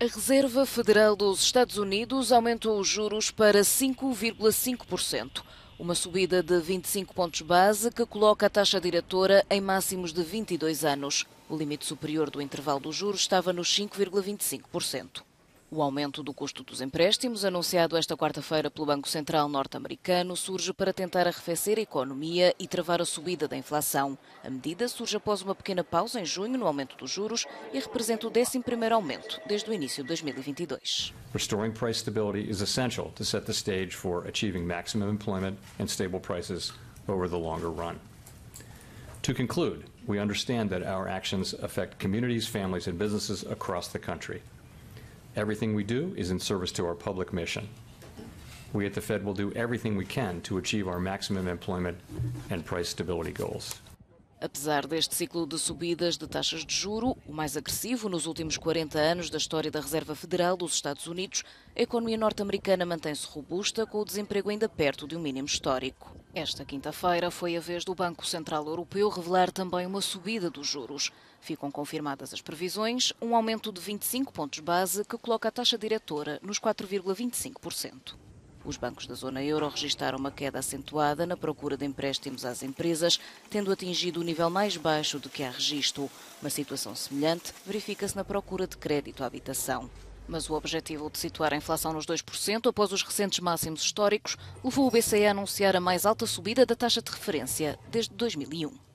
A Reserva Federal dos Estados Unidos aumentou os juros para 5,5%, uma subida de 25 pontos base que coloca a taxa diretora em máximos de 22 anos. O limite superior do intervalo dos juros estava nos 5,25%. O aumento do custo dos empréstimos, anunciado esta quarta-feira pelo Banco Central norte-americano, surge para tentar arrefecer a economia e travar a subida da inflação. A medida surge após uma pequena pausa em junho no aumento dos juros e representa o 11º aumento desde o início de 2022. Restoring price stability is essential to set the stage for achieving maximum employment and stable prices over the longer run. To conclude, we understand that our actions affect communities, families, and businesses across the country. Everything we do is in service to our public mission. We at the Fed will do everything we can to achieve our maximum employment and price stability goals. Apesar deste ciclo de subidas de taxas de juro, o mais agressivo nos últimos 40 anos da história da Reserva Federal dos Estados Unidos, a economia norte-americana mantém-se robusta, com o desemprego ainda perto de um mínimo histórico. Esta quinta-feira foi a vez do Banco Central Europeu revelar também uma subida dos juros. Ficam confirmadas as previsões, um aumento de 25 pontos base que coloca a taxa diretora nos 4,25%. Os bancos da zona euro registaram uma queda acentuada na procura de empréstimos às empresas, tendo atingido o nível mais baixo de que há registro. Uma situação semelhante verifica-se na procura de crédito à habitação. Mas o objetivo de situar a inflação nos 2% após os recentes máximos históricos levou o BCE a anunciar a mais alta subida da taxa de referência desde 2001.